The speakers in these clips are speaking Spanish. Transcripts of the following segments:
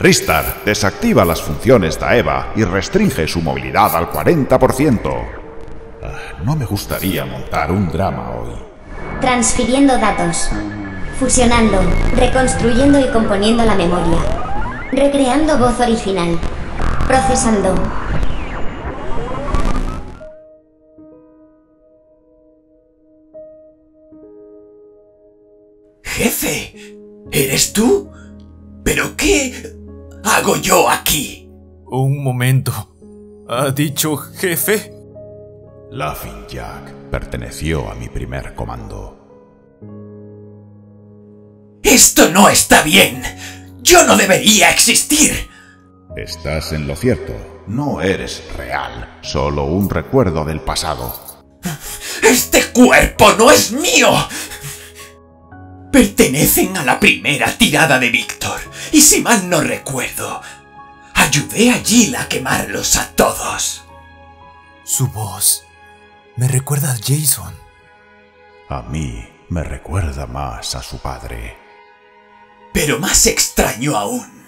Ristar desactiva las funciones de Eva y restringe su movilidad al 40%. Ah, no me gustaría montar un drama hoy. Transfiriendo datos. Fusionando, reconstruyendo y componiendo la memoria. Recreando voz original. Procesando. Jefe, ¿eres tú? ¿Pero qué hago yo aquí? Un momento. ¿Ha dicho jefe? Laughing Jack perteneció a mi primer comando. Esto no está bien. Yo no debería existir. Estás en lo cierto. No eres real, solo un recuerdo del pasado. Este cuerpo no es mío. Pertenecen a la primera tirada de Víctor. Y si mal no recuerdo, ayudé a Jill a quemarlos a todos. Su voz me recuerda a Jason. A mí me recuerda más a su padre. Pero más extraño aún.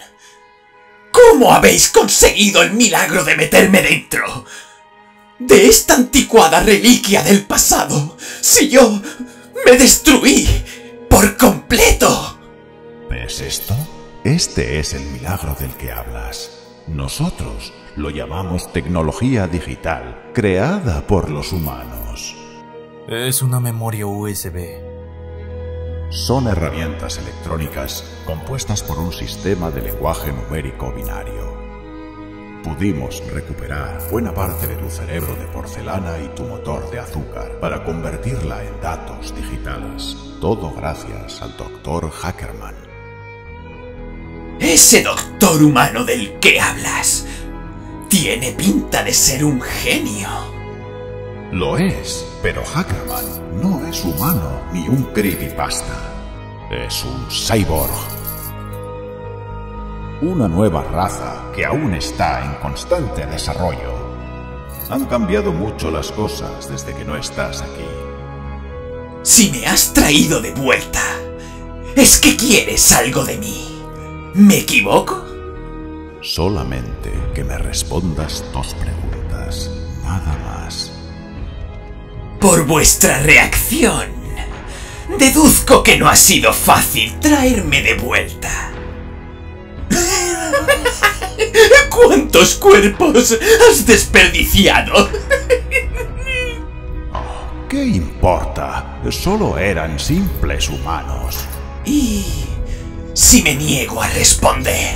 ¿Cómo habéis conseguido el milagro de meterme dentro? De esta anticuada reliquia del pasado, si yo me destruí por completo. ¿Ves esto? Este es el milagro del que hablas. Nosotros lo llamamos tecnología digital, creada por los humanos. Es una memoria USB. Son herramientas electrónicas compuestas por un sistema de lenguaje numérico binario. Pudimos recuperar buena parte de tu cerebro de porcelana y tu motor de azúcar para convertirla en datos digitales. Todo gracias al doctor Hackerman. Ese doctor humano del que hablas tiene pinta de ser un genio. Lo es, pero Hackerman no es humano ni un creepypasta. Es un cyborg. Una nueva raza que aún está en constante desarrollo. Han cambiado mucho las cosas desde que no estás aquí. Si me has traído de vuelta, es que quieres algo de mí. ¿Me equivoco? Solamente que me respondas dos preguntas, nada más. Por vuestra reacción, deduzco que no ha sido fácil traerme de vuelta. ¿Cuántos cuerpos has desperdiciado? ¿Qué importa? Solo eran simples humanos. ¿Y si me niego a responder?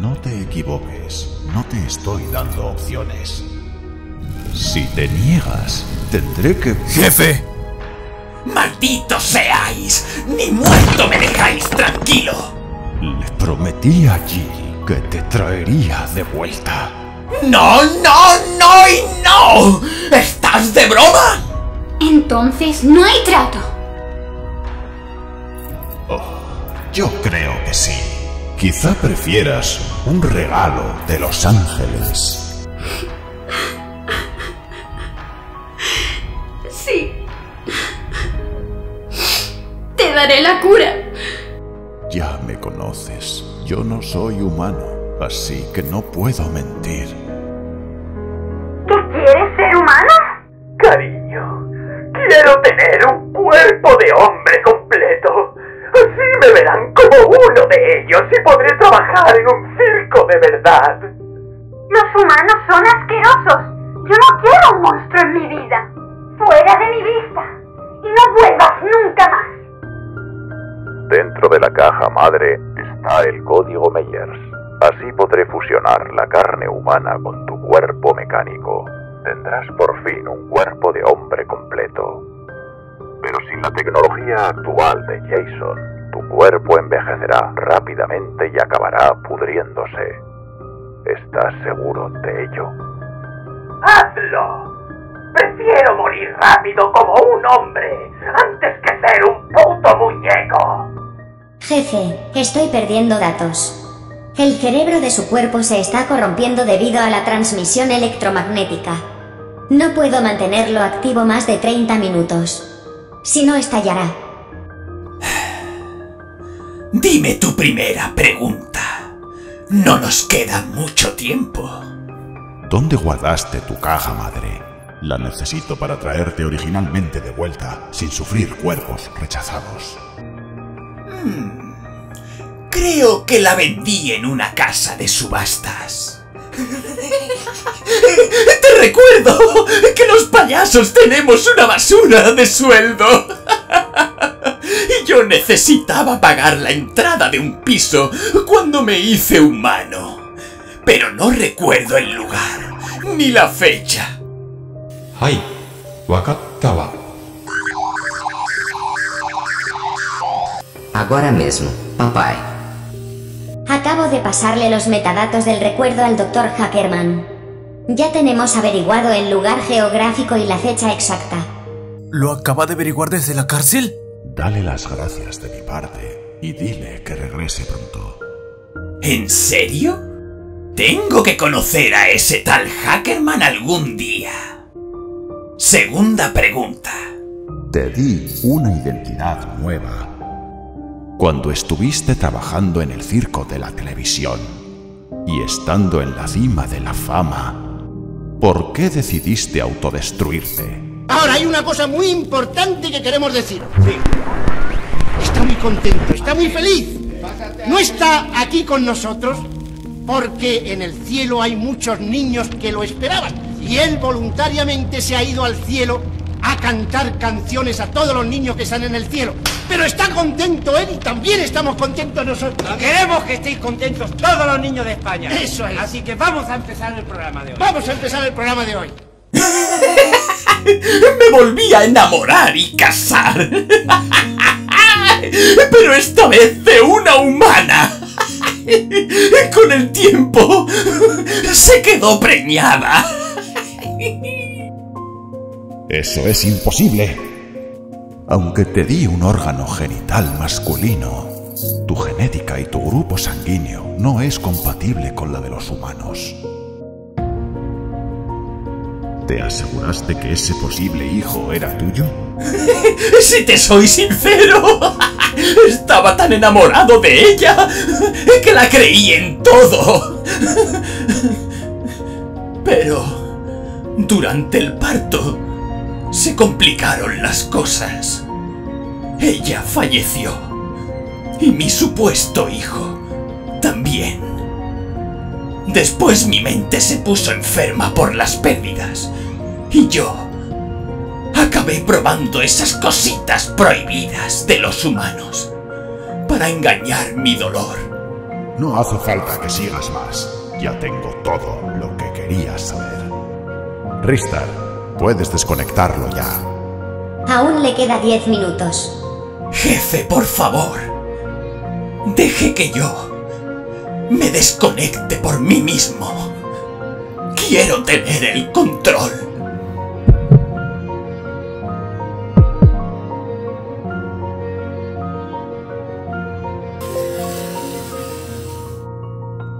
No te equivoques, no te estoy dando opciones. Si te niegas, tendré que... ¡Jefe! ¡Malditos seáis! ¡Ni muerto me dejáis tranquilo! Le prometí a Jill que te traería de vuelta. ¡No, no, no y no! Entonces no hay trato. Oh, yo creo que sí. Quizá prefieras un regalo de los ángeles. Sí. Te daré la cura. Ya me conoces. Yo no soy humano, así que no puedo mentir. De ellos y podré trabajar en un circo de verdad. Los humanos son asquerosos. Yo no quiero un monstruo en mi vida. Fuera de mi vista. Y no vuelvas nunca más. Dentro de la caja madre está el código Meyers. Así podré fusionar la carne humana con tu cuerpo mecánico. Tendrás por fin un cuerpo de hombre completo. Pero sin la tecnología actual de Jason, cuerpo envejecerá rápidamente y acabará pudriéndose. ¿Estás seguro de ello? ¡Hazlo! Prefiero morir rápido como un hombre antes que ser un puto muñeco. Jefe, estoy perdiendo datos. El cerebro de su cuerpo se está corrompiendo debido a la transmisión electromagnética. No puedo mantenerlo activo más de 30 minutos. Si no, estallará. Dime tu primera pregunta. No nos queda mucho tiempo. ¿Dónde guardaste tu caja madre? La necesito para traerte originalmente de vuelta, sin sufrir cuerpos rechazados. Creo que la vendí en una casa de subastas. Te recuerdo que los payasos tenemos una basura de sueldo. Yo necesitaba pagar la entrada de un piso cuando me hice humano. Pero no recuerdo el lugar, ni la fecha. ¡Ay! ¡Wakatawa! Ahora mismo, papá. Acabo de pasarle los metadatos del recuerdo al doctor Hackerman. Ya tenemos averiguado el lugar geográfico y la fecha exacta. ¿Lo acaba de averiguar desde la cárcel? Dale las gracias de mi parte y dile que regrese pronto. ¿En serio? Tengo que conocer a ese tal Hackerman algún día. Segunda pregunta. Te di una identidad nueva. Cuando estuviste trabajando en el circo de la televisión y estando en la cima de la fama, ¿por qué decidiste autodestruirte? Ahora hay una cosa muy importante que queremos decir. Sí. Está muy contento, está muy feliz. No está aquí con nosotros porque en el cielo hay muchos niños que lo esperaban. Y él voluntariamente se ha ido al cielo a cantar canciones a todos los niños que están en el cielo. Pero está contento él y también estamos contentos nosotros. Queremos que estéis contentos todos los niños de España. Eso es. Así que vamos a empezar el programa de hoy. Vamos a empezar el programa de hoy. Me volví a enamorar y casar. Pero esta vez de una humana. Con el tiempo se quedó preñada. Eso es imposible. Aunque te di un órgano genital masculino, tu genética y tu grupo sanguíneo no es compatible con la de los humanos. ¿Te aseguraste que ese posible hijo era tuyo? Si te soy sincero, estaba tan enamorado de ella que la creí en todo. Pero durante el parto se complicaron las cosas. Ella falleció y mi supuesto hijo también. Después mi mente se puso enferma por las pérdidas y yo acabé probando esas cositas prohibidas de los humanos para engañar mi dolor. No hace falta que sigas más. Ya tengo todo lo que querías saber. Ristar, puedes desconectarlo ya. Aún le queda 10 minutos. Jefe, por favor, deje que yo me desconecte por mí mismo. Quiero tener el control.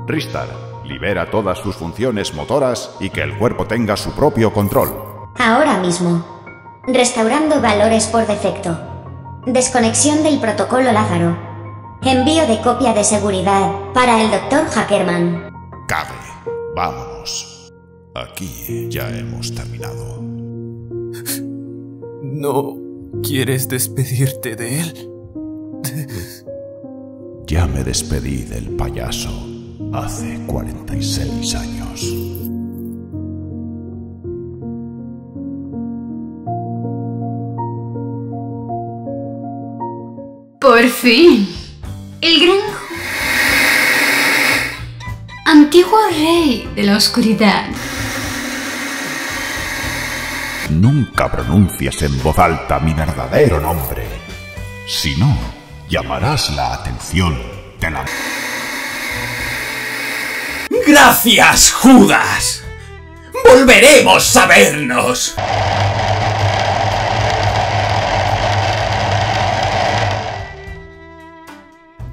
Ristar, libera todas sus funciones motoras y que el cuerpo tenga su propio control. Ahora mismo. Restaurando valores por defecto. Desconexión del protocolo Lázaro. Envío de copia de seguridad para el Dr. Hackerman. Cabe, vámonos. Aquí ya hemos terminado. ¿No quieres despedirte de él? Ya me despedí del payaso hace 46 años. Por fin. El gran... Antiguo rey de la oscuridad. Nunca pronuncies en voz alta mi verdadero nombre. Si no, llamarás la atención de la... Gracias, Judas. Volveremos a vernos.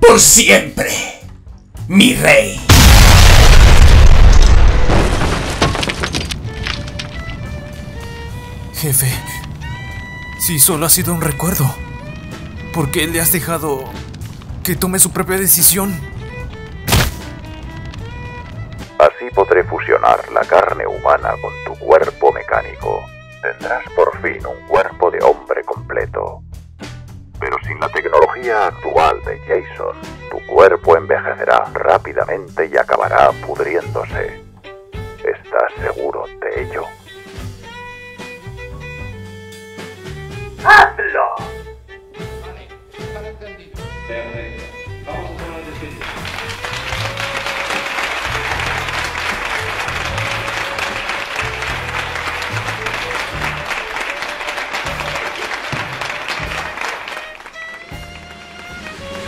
Por siempre, mi rey. Jefe, si solo ha sido un recuerdo, ¿por qué le has dejado que tome su propia decisión? Así podré fusionar la carne humana con tu cuerpo mecánico. Tendrás por fin un cuerpo de hombre completo. Pero sin la tecnología actual de Jason, tu cuerpo envejecerá rápidamente y acabará pudriéndose. ¿Estás seguro de ello?